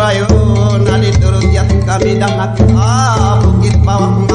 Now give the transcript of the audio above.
paribayo naditurut yat kami dang ah, bukit bawah.